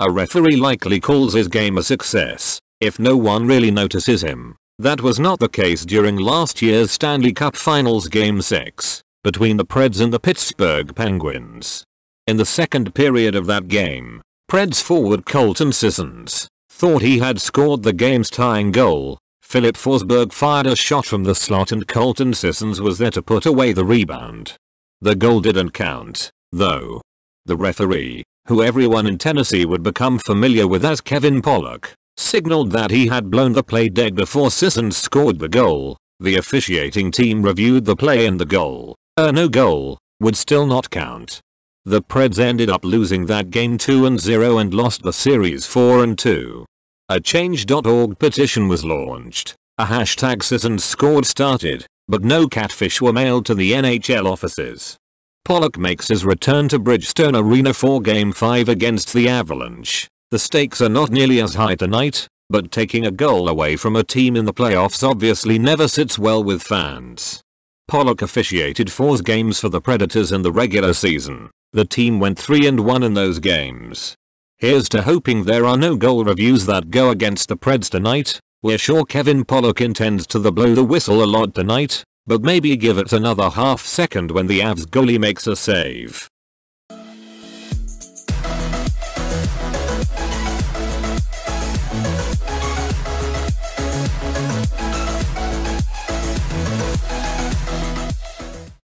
a referee likely calls his game a success if no one really notices him. That was not the case during last year's Stanley Cup Finals Game 6 between the Preds and the Pittsburgh Penguins. In the second period of that game, Preds forward Colton Sissons thought he had scored the game's tying goal. Filip Forsberg fired a shot from the slot and Colton Sissons was there to put away the rebound. The goal didn't count, though. The referee, who everyone in Tennessee would become familiar with as Kevin Pollock, signaled that he had blown the play dead before Sissons scored the goal. The officiating team reviewed the play and the goal, a no goal, would still not count. The Preds ended up losing that game two and zero and lost the series four and two. A Change.org petition was launched. A hashtag Sissons scored started, but no catfish were mailed to the NHL offices. Pollock makes his return to Bridgestone Arena for Game 5 against the Avalanche. The stakes are not nearly as high tonight, but taking a goal away from a team in the playoffs obviously never sits well with fans. Pollock officiated four games for the Predators in the regular season. The team went 3 and 1 in those games. Here's to hoping there are no goal reviews that go against the Preds tonight. We're sure Kevin Pollock intends to the blow the whistle a lot tonight, but maybe give it another half second when the Avs goalie makes a save.